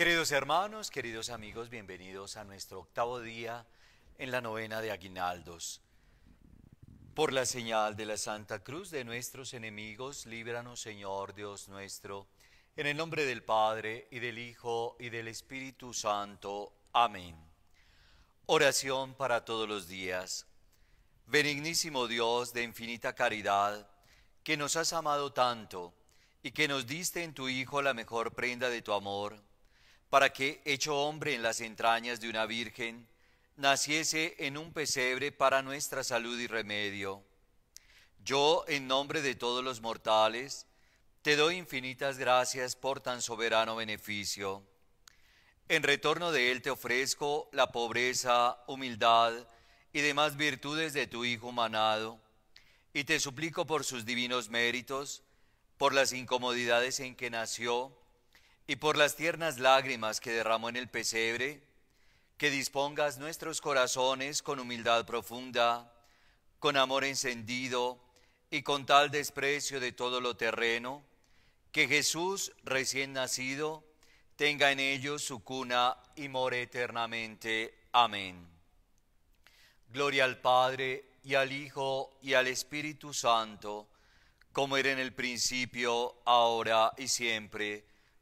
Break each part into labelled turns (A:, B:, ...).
A: Queridos hermanos, queridos amigos, bienvenidos a nuestro octavo día en la novena de Aguinaldos. Por la señal de la Santa Cruz de nuestros enemigos, líbranos, Señor Dios nuestro, en el nombre del Padre, y del Hijo, y del Espíritu Santo. Amén. Oración para todos los días. Benignísimo Dios de infinita caridad, que nos has amado tanto, y que nos diste en tu Hijo la mejor prenda de tu amor, para que, hecho hombre en las entrañas de una virgen, naciese en un pesebre para nuestra salud y remedio. Yo, en nombre de todos los mortales, te doy infinitas gracias por tan soberano beneficio. En retorno de él te ofrezco la pobreza, humildad y demás virtudes de tu Hijo humanado, y te suplico por sus divinos méritos, por las incomodidades en que nació, y por las tiernas lágrimas que derramó en el pesebre, que dispongas nuestros corazones con humildad profunda, con amor encendido y con tal desprecio de todo lo terreno, que Jesús recién nacido tenga en ellos su cuna y more eternamente. Amén. Gloria al Padre y al Hijo y al Espíritu Santo, como era en el principio, ahora y siempre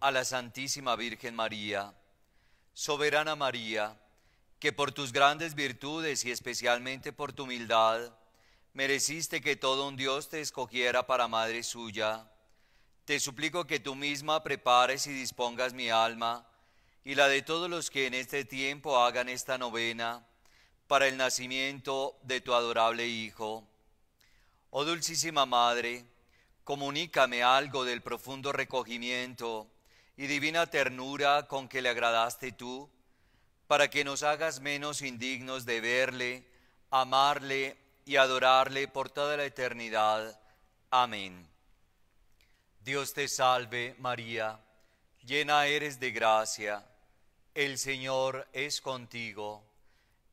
A: a la Santísima Virgen María. Soberana María, que por tus grandes virtudes y especialmente por tu humildad, mereciste que todo un Dios te escogiera para madre suya. Te suplico que tú misma prepares y dispongas mi alma y la de todos los que en este tiempo hagan esta novena para el nacimiento de tu adorable Hijo. Oh Dulcísima Madre, comunícame algo del profundo recogimiento y divina ternura con que le agradaste tú, para que nos hagas menos indignos de verle, amarle y adorarle por toda la eternidad. Amén. Dios te salve María, llena eres de gracia, el Señor es contigo,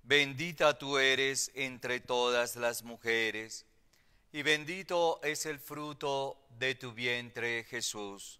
A: bendita tú eres entre todas las mujeres, y bendito es el fruto de tu vientre Jesús.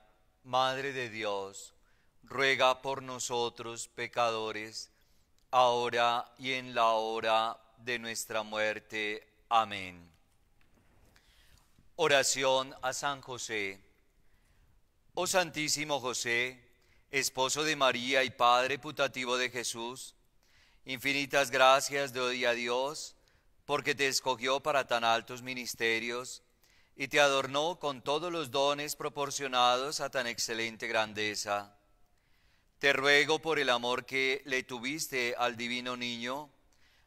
A: Madre de Dios, ruega por nosotros pecadores, ahora y en la hora de nuestra muerte. Amén. Oración a San José. Oh Santísimo José, esposo de María y Padre putativo de Jesús, infinitas gracias doy a Dios porque te escogió para tan altos ministerios y te adornó con todos los dones proporcionados a tan excelente grandeza. Te ruego por el amor que le tuviste al divino niño,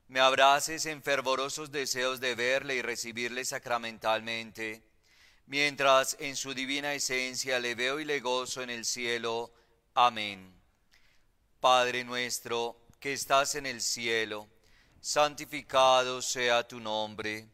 A: me abraces en fervorosos deseos de verle y recibirle sacramentalmente, mientras en su divina esencia le veo y le gozo en el cielo. Amén. Padre nuestro, que estás en el cielo, santificado sea tu nombre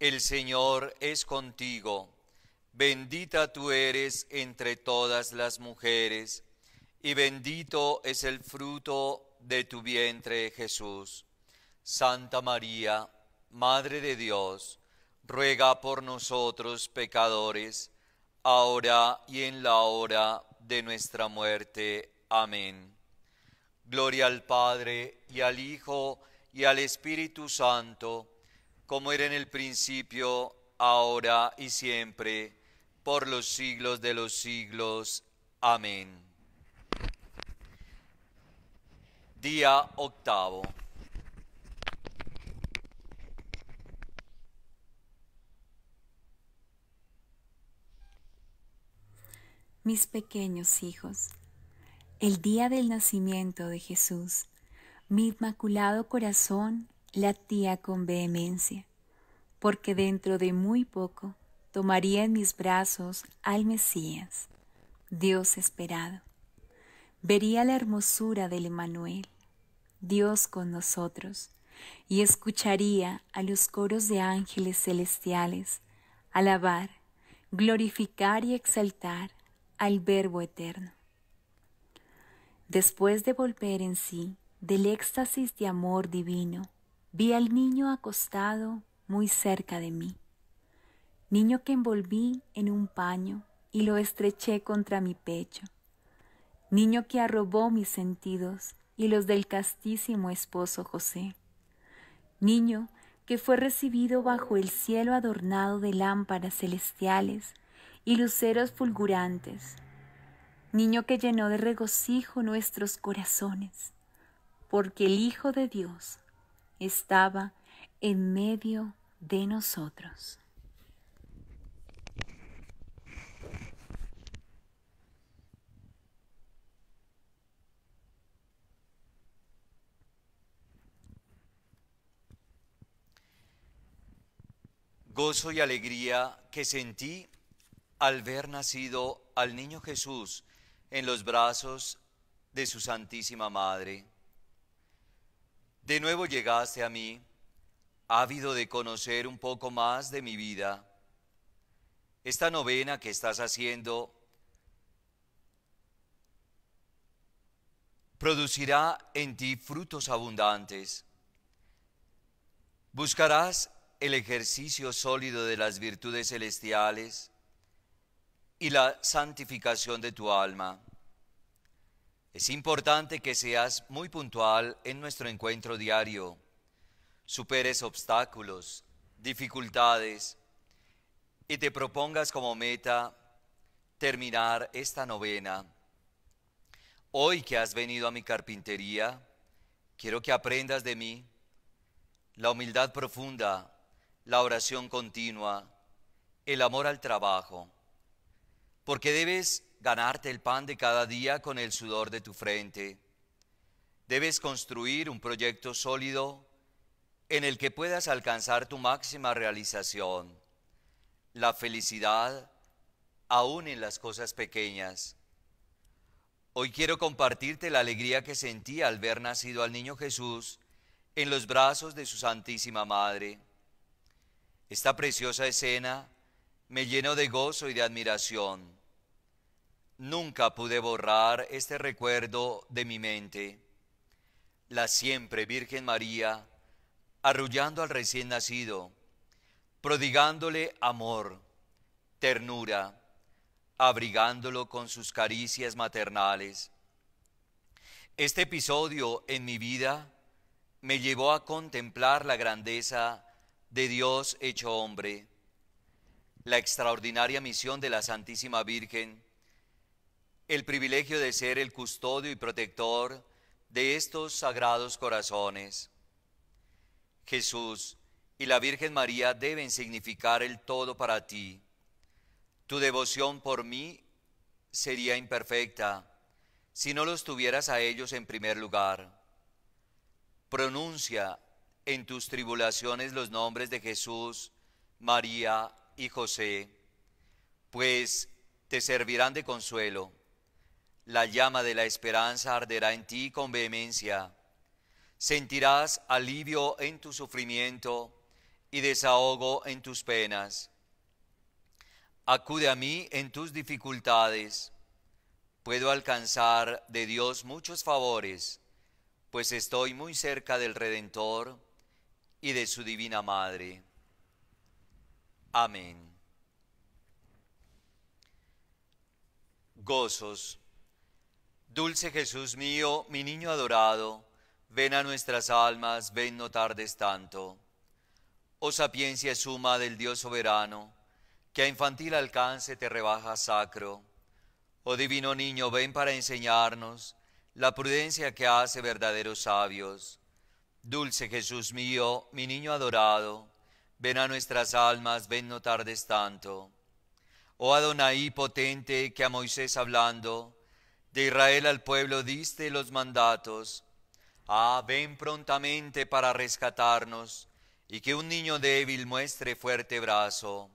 A: el Señor es contigo, bendita tú eres entre todas las mujeres, y bendito es el fruto de tu vientre, Jesús. Santa María, Madre de Dios, ruega por nosotros pecadores, ahora y en la hora de nuestra muerte. Amén. Gloria al Padre y al Hijo y al Espíritu Santo, como era en el principio, ahora y siempre, por los siglos de los siglos. Amén. Día octavo.
B: Mis pequeños hijos, el día del nacimiento de Jesús, mi inmaculado corazón latía con vehemencia, porque dentro de muy poco tomaría en mis brazos al Mesías, Dios esperado vería la hermosura del Emanuel, Dios con nosotros, y escucharía a los coros de ángeles celestiales alabar, glorificar y exaltar al Verbo eterno. Después de volver en sí del éxtasis de amor divino, vi al niño acostado muy cerca de mí, niño que envolví en un paño y lo estreché contra mi pecho niño que arrobó mis sentidos y los del castísimo esposo José, niño que fue recibido bajo el cielo adornado de lámparas celestiales y luceros fulgurantes, niño que llenó de regocijo nuestros corazones, porque el Hijo de Dios estaba en medio de nosotros.
A: gozo y alegría que sentí al ver nacido al niño Jesús en los brazos de su Santísima Madre. De nuevo llegaste a mí, ávido de conocer un poco más de mi vida. Esta novena que estás haciendo producirá en ti frutos abundantes. Buscarás el ejercicio sólido de las virtudes celestiales y la santificación de tu alma. Es importante que seas muy puntual en nuestro encuentro diario, superes obstáculos, dificultades y te propongas como meta terminar esta novena. Hoy que has venido a mi carpintería, quiero que aprendas de mí la humildad profunda la oración continua, el amor al trabajo, porque debes ganarte el pan de cada día con el sudor de tu frente. Debes construir un proyecto sólido en el que puedas alcanzar tu máxima realización, la felicidad aún en las cosas pequeñas. Hoy quiero compartirte la alegría que sentí al ver nacido al niño Jesús en los brazos de su Santísima Madre. Esta preciosa escena me llenó de gozo y de admiración. Nunca pude borrar este recuerdo de mi mente. La siempre Virgen María, arrullando al recién nacido, prodigándole amor, ternura, abrigándolo con sus caricias maternales. Este episodio en mi vida me llevó a contemplar la grandeza de Dios hecho hombre, la extraordinaria misión de la Santísima Virgen, el privilegio de ser el custodio y protector de estos sagrados corazones. Jesús y la Virgen María deben significar el todo para ti. Tu devoción por mí sería imperfecta si no los tuvieras a ellos en primer lugar. pronuncia en tus tribulaciones los nombres de Jesús, María y José, pues te servirán de consuelo. La llama de la esperanza arderá en ti con vehemencia. Sentirás alivio en tu sufrimiento y desahogo en tus penas. Acude a mí en tus dificultades. Puedo alcanzar de Dios muchos favores, pues estoy muy cerca del Redentor y de su Divina Madre. Amén. Gozos. Dulce Jesús mío, mi niño adorado, ven a nuestras almas, ven no tardes tanto. Oh sapiencia suma del Dios soberano, que a infantil alcance te rebaja sacro. Oh divino niño, ven para enseñarnos la prudencia que hace verdaderos sabios. Dulce Jesús mío, mi niño adorado, ven a nuestras almas, ven no tardes tanto. Oh Adonai potente, que a Moisés hablando, de Israel al pueblo diste los mandatos. Ah, ven prontamente para rescatarnos y que un niño débil muestre fuerte brazo.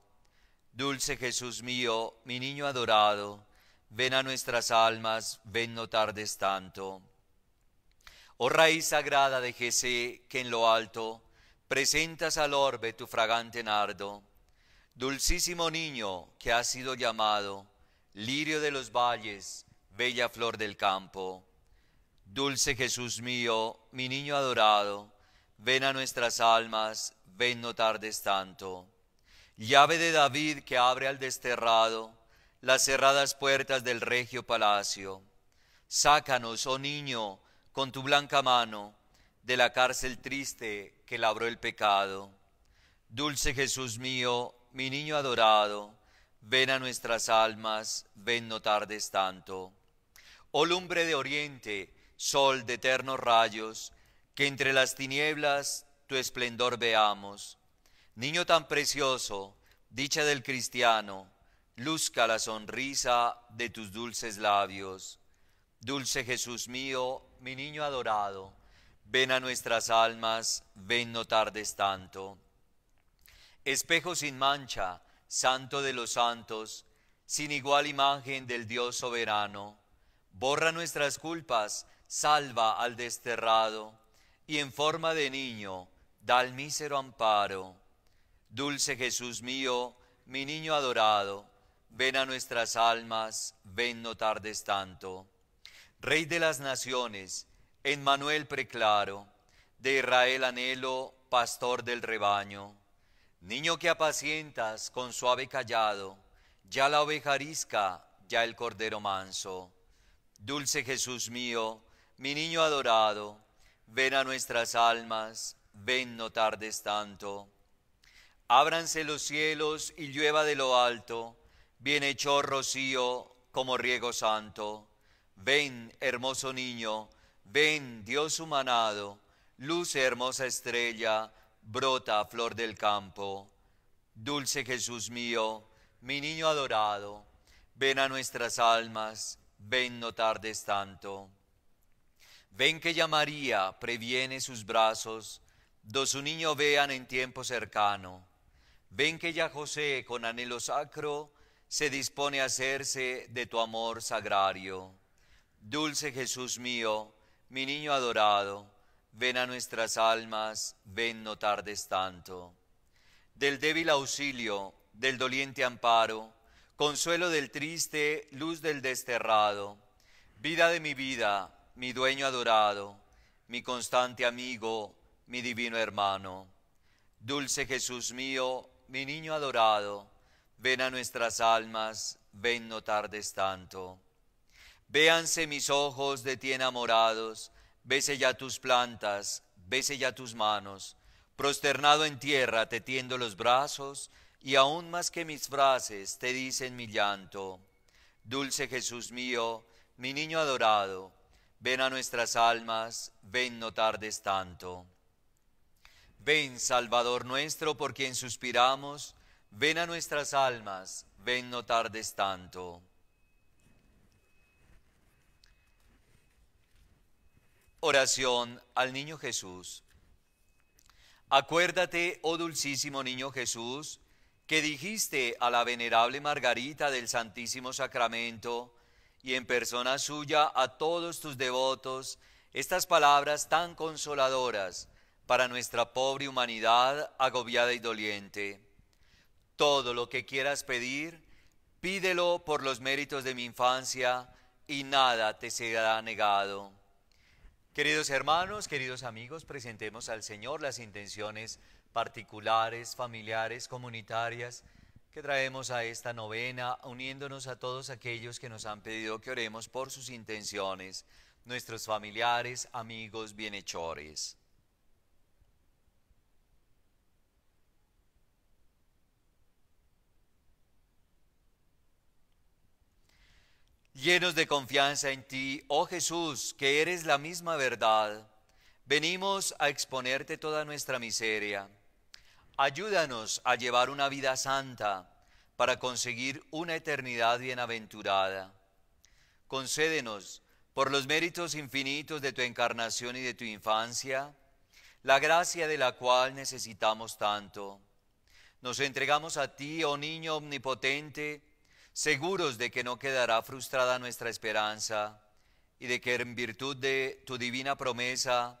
A: Dulce Jesús mío, mi niño adorado, ven a nuestras almas, ven no tardes tanto. Oh raíz sagrada de Jesé, que en lo alto presentas al orbe tu fragante nardo. Dulcísimo niño que has sido llamado, lirio de los valles, bella flor del campo. Dulce Jesús mío, mi niño adorado, ven a nuestras almas, ven no tardes tanto. Llave de David que abre al desterrado las cerradas puertas del regio palacio. Sácanos, oh niño, con tu blanca mano, de la cárcel triste que labró el pecado. Dulce Jesús mío, mi niño adorado, ven a nuestras almas, ven no tardes tanto. Oh lumbre de oriente, sol de eternos rayos, que entre las tinieblas tu esplendor veamos. Niño tan precioso, dicha del cristiano, luzca la sonrisa de tus dulces labios. Dulce Jesús mío, mi niño adorado, ven a nuestras almas, ven no tardes tanto. Espejo sin mancha, santo de los santos, sin igual imagen del Dios soberano, borra nuestras culpas, salva al desterrado y en forma de niño da al mísero amparo. Dulce Jesús mío, mi niño adorado, ven a nuestras almas, ven no tardes tanto. Rey de las naciones, en Manuel preclaro, de Israel anhelo, pastor del rebaño. Niño que apacientas con suave callado, ya la oveja arisca, ya el cordero manso. Dulce Jesús mío, mi niño adorado, ven a nuestras almas, ven no tardes tanto. Ábranse los cielos y llueva de lo alto, hecho rocío como riego santo. Ven, hermoso niño, ven, Dios humanado, luce hermosa estrella, brota flor del campo. Dulce Jesús mío, mi niño adorado, ven a nuestras almas, ven no tardes tanto. Ven que ya María previene sus brazos, do su niño vean en tiempo cercano. Ven que ya José con anhelo sacro se dispone a hacerse de tu amor sagrario. Dulce Jesús mío, mi niño adorado, ven a nuestras almas, ven no tardes tanto. Del débil auxilio, del doliente amparo, consuelo del triste, luz del desterrado, vida de mi vida, mi dueño adorado, mi constante amigo, mi divino hermano. Dulce Jesús mío, mi niño adorado, ven a nuestras almas, ven no tardes tanto. Véanse mis ojos de ti enamorados, bese ya tus plantas, bese ya tus manos, prosternado en tierra te tiendo los brazos, y aún más que mis frases te dicen mi llanto. Dulce Jesús mío, mi niño adorado, Ven a nuestras almas, ven no tardes tanto. Ven, Salvador nuestro, por quien suspiramos, ven a nuestras almas, ven no tardes tanto. Oración al Niño Jesús. Acuérdate, oh dulcísimo Niño Jesús, que dijiste a la venerable Margarita del Santísimo Sacramento y en persona suya a todos tus devotos estas palabras tan consoladoras para nuestra pobre humanidad agobiada y doliente. Todo lo que quieras pedir, pídelo por los méritos de mi infancia y nada te será negado. Queridos hermanos, queridos amigos, presentemos al Señor las intenciones particulares, familiares, comunitarias que traemos a esta novena, uniéndonos a todos aquellos que nos han pedido que oremos por sus intenciones, nuestros familiares, amigos, bienhechores. Llenos de confianza en ti, oh Jesús, que eres la misma verdad, venimos a exponerte toda nuestra miseria. Ayúdanos a llevar una vida santa para conseguir una eternidad bienaventurada. Concédenos, por los méritos infinitos de tu encarnación y de tu infancia, la gracia de la cual necesitamos tanto. Nos entregamos a ti, oh niño omnipotente, seguros de que no quedará frustrada nuestra esperanza y de que en virtud de tu divina promesa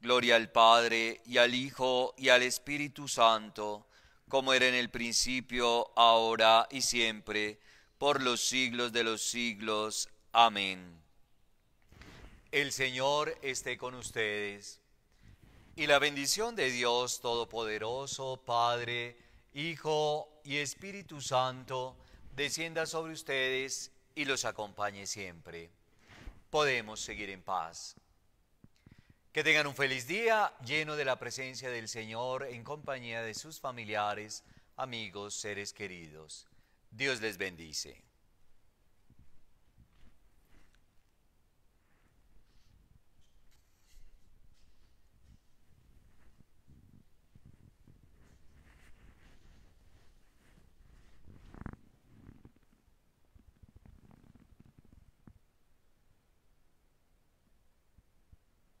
A: Gloria al Padre y al Hijo y al Espíritu Santo, como era en el principio, ahora y siempre, por los siglos de los siglos. Amén. El Señor esté con ustedes. Y la bendición de Dios Todopoderoso, Padre, Hijo y Espíritu Santo, descienda sobre ustedes y los acompañe siempre. Podemos seguir en paz. Que tengan un feliz día lleno de la presencia del Señor en compañía de sus familiares, amigos, seres queridos. Dios les bendice.